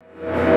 you.